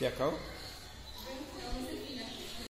Fiacão?